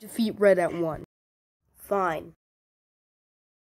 Defeat red at one. Fine.